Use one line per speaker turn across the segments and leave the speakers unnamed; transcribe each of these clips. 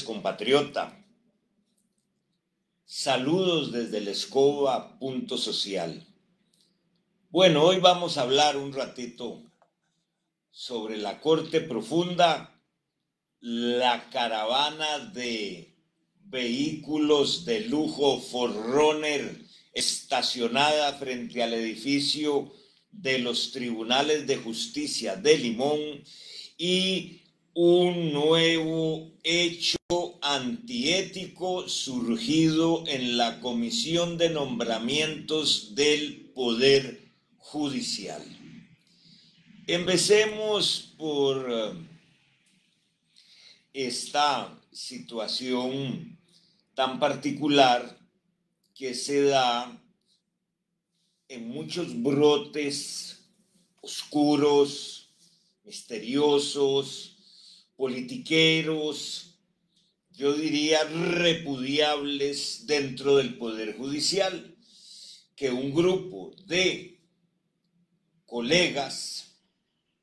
compatriota. Saludos desde la escoba punto social. Bueno, hoy vamos a hablar un ratito sobre la Corte Profunda, la caravana de vehículos de lujo Forerunner estacionada frente al edificio de los tribunales de justicia de Limón y un nuevo hecho antiético surgido en la Comisión de Nombramientos del Poder Judicial. Empecemos por eh, esta situación tan particular que se da en muchos brotes oscuros, misteriosos, politiqueros, yo diría repudiables dentro del Poder Judicial, que un grupo de colegas,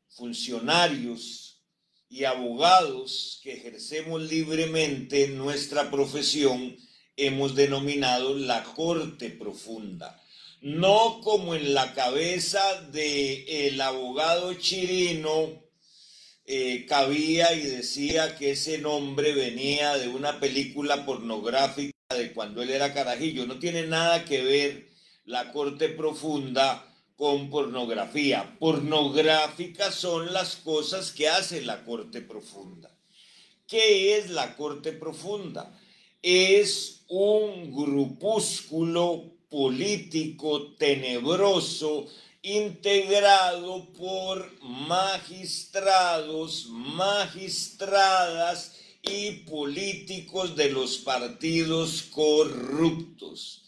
funcionarios y abogados que ejercemos libremente nuestra profesión hemos denominado la Corte Profunda. No como en la cabeza del el abogado chirino eh, cabía y decía que ese nombre venía de una película pornográfica de cuando él era carajillo. No tiene nada que ver la corte profunda con pornografía. Pornográficas son las cosas que hace la corte profunda. ¿Qué es la corte profunda? Es un grupúsculo político tenebroso integrado por magistrados, magistradas y políticos de los partidos corruptos.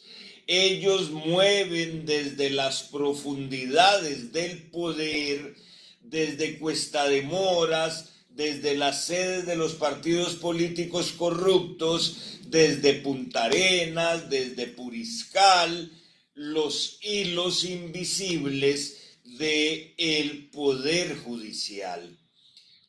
Ellos mueven desde las profundidades del poder, desde Cuesta de Moras, desde las sedes de los partidos políticos corruptos, desde Punta Arenas, desde Puriscal, los hilos invisibles de el poder judicial.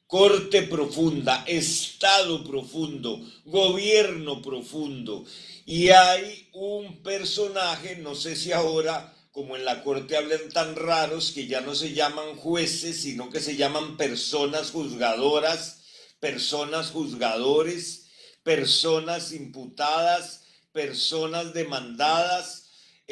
Corte profunda, Estado profundo, gobierno profundo. Y hay un personaje, no sé si ahora, como en la corte hablan tan raros, que ya no se llaman jueces, sino que se llaman personas juzgadoras, personas juzgadores, personas imputadas, personas demandadas,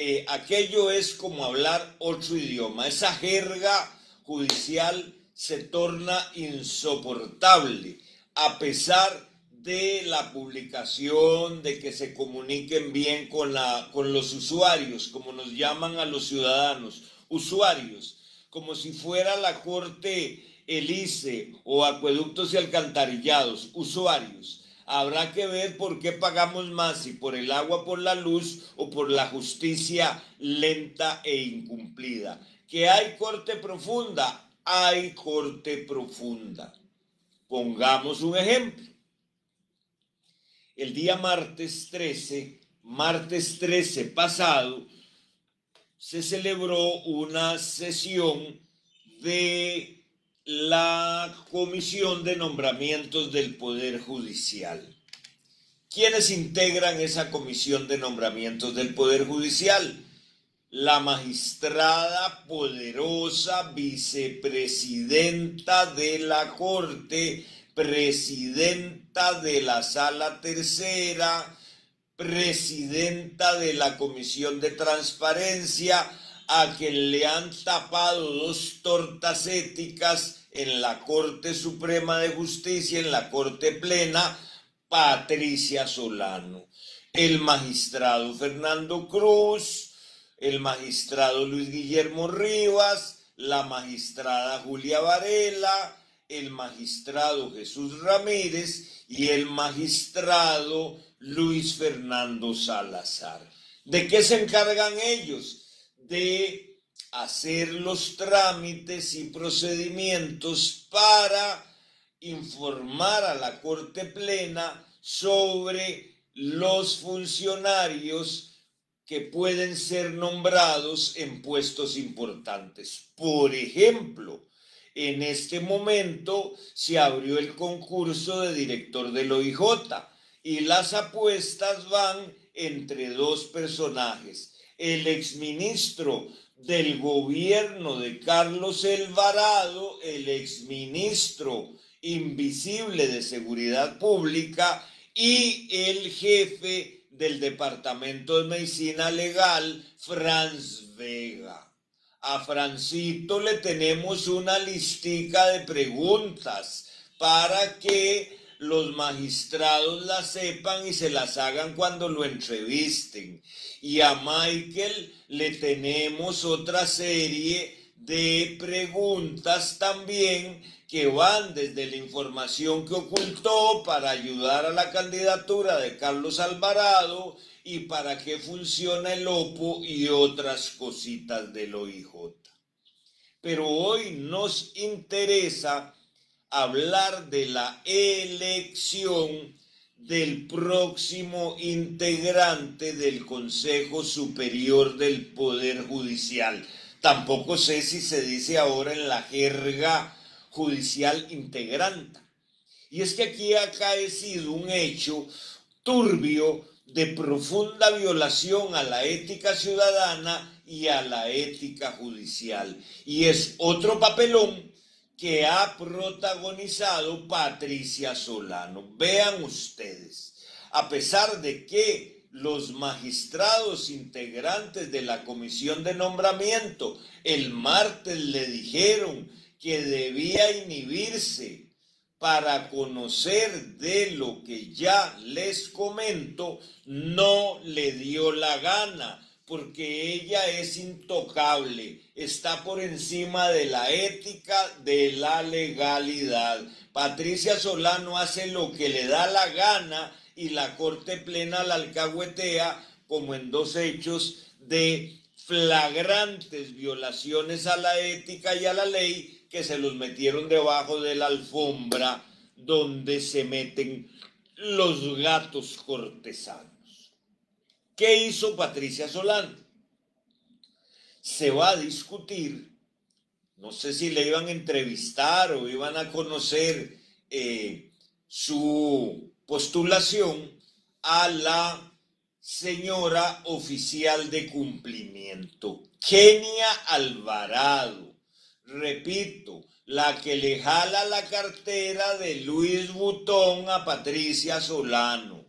eh, aquello es como hablar otro idioma. Esa jerga judicial se torna insoportable a pesar de la publicación, de que se comuniquen bien con, la, con los usuarios, como nos llaman a los ciudadanos, usuarios, como si fuera la Corte Elice o Acueductos y Alcantarillados, usuarios habrá que ver por qué pagamos más, si por el agua, por la luz o por la justicia lenta e incumplida. Que hay corte profunda, hay corte profunda. Pongamos un ejemplo. El día martes 13, martes 13 pasado, se celebró una sesión de la Comisión de Nombramientos del Poder Judicial. ¿Quiénes integran esa Comisión de Nombramientos del Poder Judicial? La magistrada poderosa vicepresidenta de la Corte, presidenta de la Sala Tercera, presidenta de la Comisión de Transparencia, a quien le han tapado dos tortas éticas en la Corte Suprema de Justicia, en la Corte Plena, Patricia Solano, el magistrado Fernando Cruz, el magistrado Luis Guillermo Rivas, la magistrada Julia Varela, el magistrado Jesús Ramírez y el magistrado Luis Fernando Salazar. ¿De qué se encargan ellos? de hacer los trámites y procedimientos para informar a la Corte Plena sobre los funcionarios que pueden ser nombrados en puestos importantes. Por ejemplo, en este momento se abrió el concurso de director del OIJ y las apuestas van entre dos personajes. El exministro del gobierno de Carlos Alvarado, el exministro invisible de Seguridad Pública y el jefe del Departamento de Medicina Legal, Franz Vega. A Francito le tenemos una listica de preguntas para que los magistrados las sepan y se las hagan cuando lo entrevisten. Y a Michael le tenemos otra serie de preguntas también que van desde la información que ocultó para ayudar a la candidatura de Carlos Alvarado y para qué funciona el OPO y otras cositas del OIJ. Pero hoy nos interesa hablar de la elección del próximo integrante del Consejo Superior del Poder Judicial. Tampoco sé si se dice ahora en la jerga judicial integrante. Y es que aquí ha caecido un hecho turbio de profunda violación a la ética ciudadana y a la ética judicial. Y es otro papelón que ha protagonizado Patricia Solano. Vean ustedes, a pesar de que los magistrados integrantes de la comisión de nombramiento el martes le dijeron que debía inhibirse para conocer de lo que ya les comento, no le dio la gana, porque ella es intocable, está por encima de la ética, de la legalidad. Patricia Solano hace lo que le da la gana y la Corte Plena la alcahuetea como en dos hechos de flagrantes violaciones a la ética y a la ley que se los metieron debajo de la alfombra donde se meten los gatos cortesanos. ¿Qué hizo Patricia Solán? Se va a discutir, no sé si le iban a entrevistar o iban a conocer eh, su postulación a la señora oficial de cumplimiento, Kenia Alvarado. Repito, la que le jala la cartera de Luis Butón a Patricia Solano,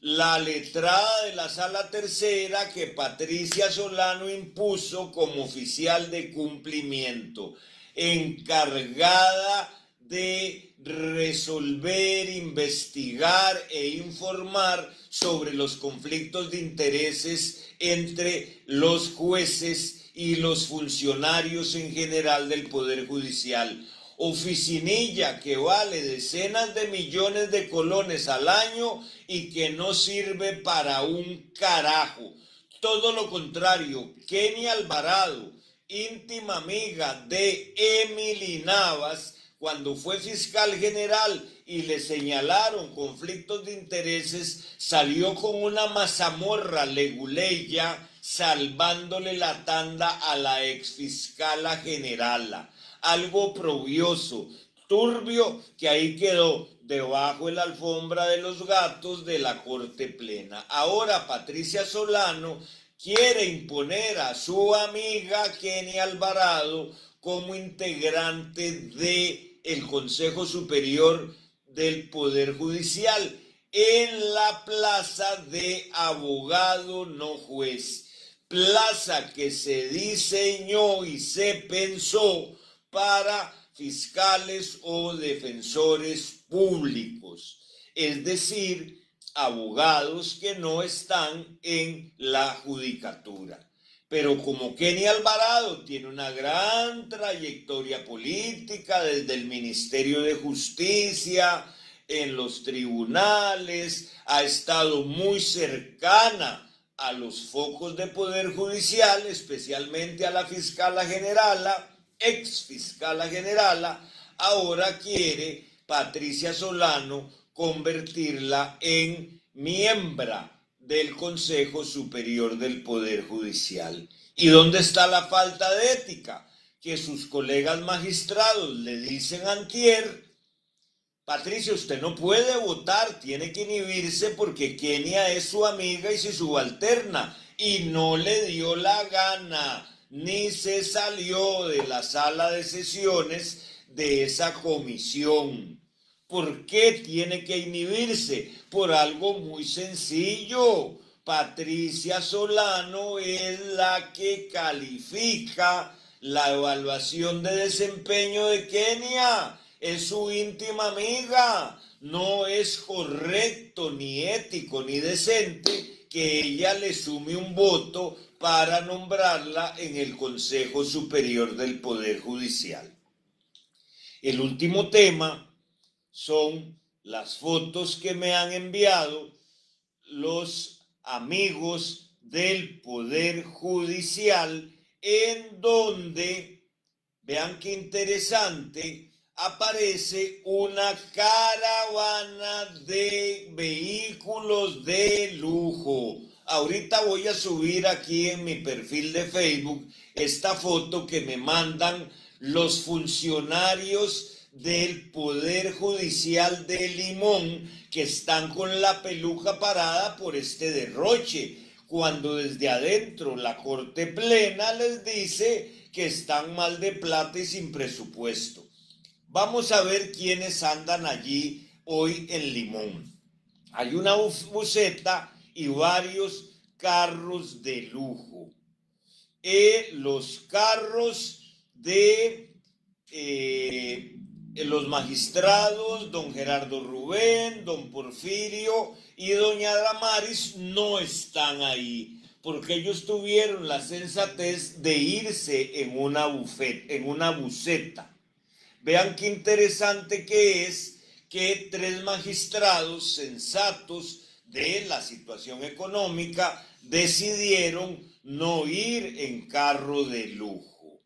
la letrada de la sala tercera que Patricia Solano impuso como oficial de cumplimiento, encargada de resolver, investigar e informar sobre los conflictos de intereses entre los jueces y los funcionarios en general del Poder Judicial. Oficinilla que vale decenas de millones de colones al año y que no sirve para un carajo. Todo lo contrario, Kenny Alvarado, íntima amiga de Emily Navas, cuando fue fiscal general y le señalaron conflictos de intereses, salió con una mazamorra leguleya salvándole la tanda a la exfiscala generala. Algo probioso, turbio, que ahí quedó debajo de la alfombra de los gatos de la Corte Plena. Ahora Patricia Solano quiere imponer a su amiga Kenny Alvarado como integrante de el Consejo Superior del Poder Judicial en la plaza de abogado no juez plaza que se diseñó y se pensó para fiscales o defensores públicos, es decir, abogados que no están en la judicatura. Pero como Kenny Alvarado tiene una gran trayectoria política desde el Ministerio de Justicia, en los tribunales, ha estado muy cercana a los focos de poder judicial, especialmente a la fiscala generala, ex fiscala generala, ahora quiere Patricia Solano convertirla en miembro del Consejo Superior del Poder Judicial. ¿Y dónde está la falta de ética? que sus colegas magistrados le dicen antier, Patricia, usted no puede votar, tiene que inhibirse porque Kenia es su amiga y su subalterna y no le dio la gana ni se salió de la sala de sesiones de esa comisión. ¿Por qué tiene que inhibirse? Por algo muy sencillo. Patricia Solano es la que califica la evaluación de desempeño de Kenia. Es su íntima amiga. No es correcto, ni ético, ni decente que ella le sume un voto para nombrarla en el Consejo Superior del Poder Judicial. El último tema son las fotos que me han enviado los amigos del Poder Judicial en donde, vean qué interesante, aparece una caravana de vehículos de lujo Ahorita voy a subir aquí en mi perfil de Facebook esta foto que me mandan los funcionarios del Poder Judicial de Limón que están con la peluca parada por este derroche, cuando desde adentro la Corte Plena les dice que están mal de plata y sin presupuesto. Vamos a ver quiénes andan allí hoy en Limón. Hay una buceta y varios carros de lujo. Y los carros de eh, los magistrados, don Gerardo Rubén, don Porfirio y doña Damaris no están ahí, porque ellos tuvieron la sensatez de irse en una, bufet, en una buceta. Vean qué interesante que es que tres magistrados sensatos de la situación económica decidieron no ir en carro de lujo.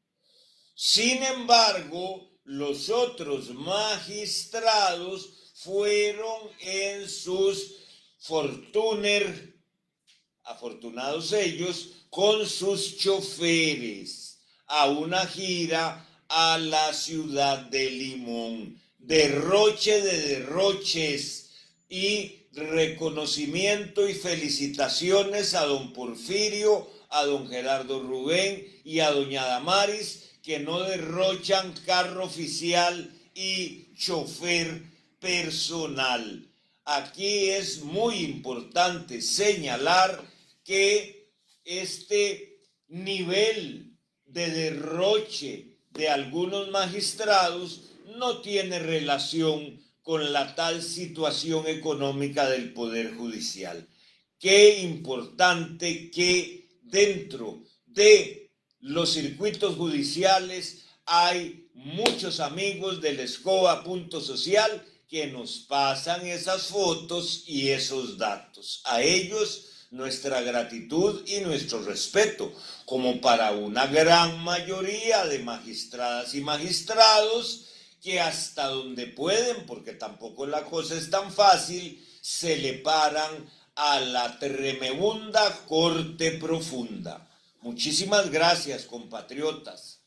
Sin embargo, los otros magistrados fueron en sus Fortuner, afortunados ellos, con sus choferes a una gira a la ciudad de Limón. Derroche de derroches y reconocimiento y felicitaciones a don Porfirio, a don Gerardo Rubén y a doña Damaris, que no derrochan carro oficial y chofer personal. Aquí es muy importante señalar que este nivel de derroche de algunos magistrados no tiene relación con la tal situación económica del Poder Judicial. Qué importante que dentro de los circuitos judiciales hay muchos amigos del escoba punto social que nos pasan esas fotos y esos datos. A ellos nuestra gratitud y nuestro respeto, como para una gran mayoría de magistradas y magistrados que hasta donde pueden, porque tampoco la cosa es tan fácil, se le paran a la tremenda corte profunda. Muchísimas gracias, compatriotas.